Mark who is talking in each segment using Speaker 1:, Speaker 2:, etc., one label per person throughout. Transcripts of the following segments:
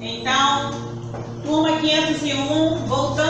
Speaker 1: Então, turma 501, voltando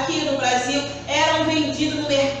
Speaker 1: aqui no Brasil eram vendidos no mercado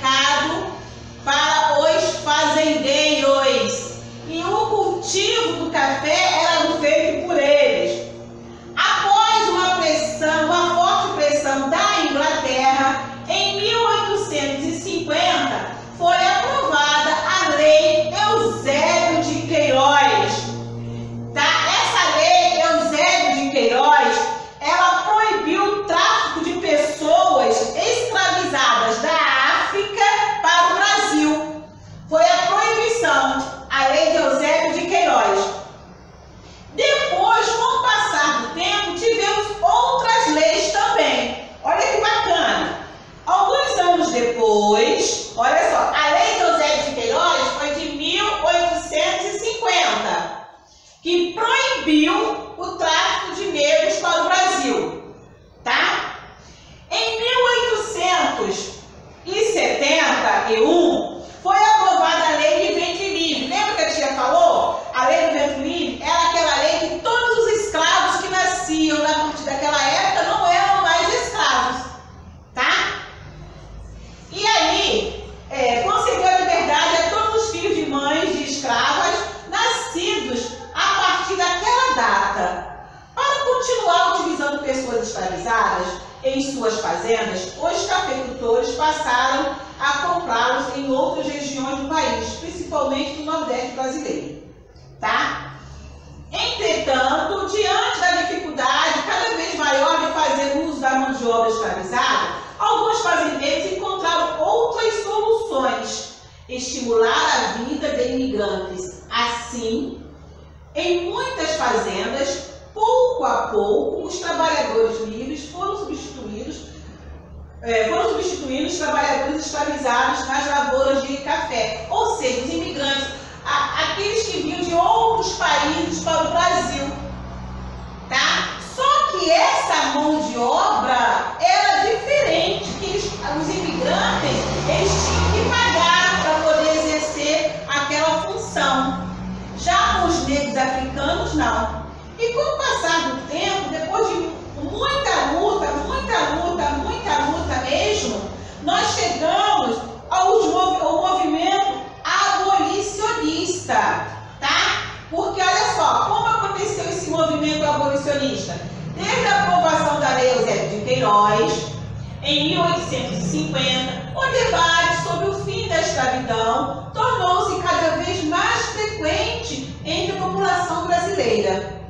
Speaker 1: depois, olha só, a lei de Eusébio de Queiroz foi de 1850, que proibiu o tráfico de negros para o Brasil, tá? Em 1871 foi aprovada a lei de ventre livre. Lembra que a tia falou? A lei do ventre livre era aquela lei que todos os escravos que nasciam na partir daquela época não eram mais escravos, tá? E aí, é, concedeu a liberdade a todos os filhos de mães de escravas nascidos a partir daquela data. Para continuar utilizando em suas fazendas, os cafeicultores passaram a comprá-los em outras regiões do país, principalmente no Nordeste brasileiro. Tá? Entretanto, diante da dificuldade cada vez maior de fazer uso da mão de obra escravizada, alguns fazendeiros encontraram outras soluções. Estimular a vida de imigrantes. Assim, em muitas fazendas, pouco a pouco, os trabalhadores livres foram substituídos, é, foram substituindo os trabalhadores escravizados nas lavouras de café. Ou seja, os imigrantes, a- aqueles que vinham de outros países para o Brasil. Tá? Só que essa mão de obra era diferente, que eles- os imigrantes eles tinham que pagar para poder exercer aquela função. Já os negros africanos, não. E com o passar do tempo, depois de muita luta, muita luta, muita luta mesmo, nós chegamos aos movi- ao movimento abolicionista, tá? Porque olha só, como aconteceu esse movimento abolicionista? Desde a aprovação da Lei Eusébio de Queiroz, em 1850, o debate sobre o fim da escravidão tornou-se cada vez mais frequente entre a população brasileira.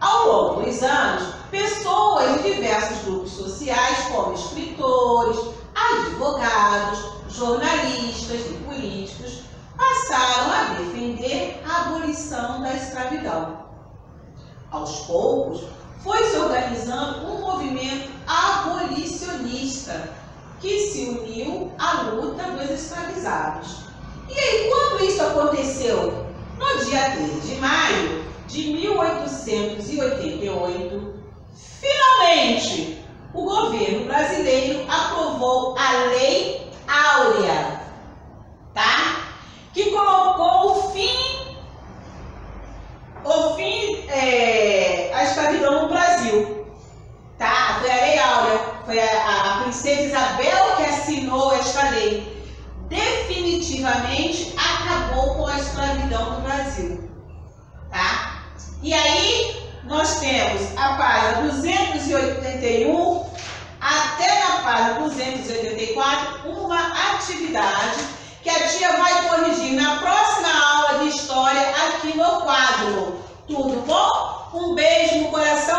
Speaker 1: Ao longo dos anos, pessoas de diversos grupos sociais, como escritores, advogados, jornalistas e políticos, passaram a defender a abolição da escravidão. Aos poucos, foi se organizando um movimento abolicionista que se uniu à luta dos escravizados. E aí, quando isso aconteceu? No dia 13 de maio de 1888, finalmente o governo brasileiro aprovou a Lei Áurea, tá? Que colocou o fim, o fim, é, a escravidão no Brasil, tá? Foi a a, princesa Isabel que assinou esta lei. Definitivamente acabou com a escravidão no Brasil. Tá? E aí nós temos a página 281 até na página 284 uma atividade que a tia vai corrigir na próxima aula de história aqui no quadro. Tudo bom? Um beijo no coração.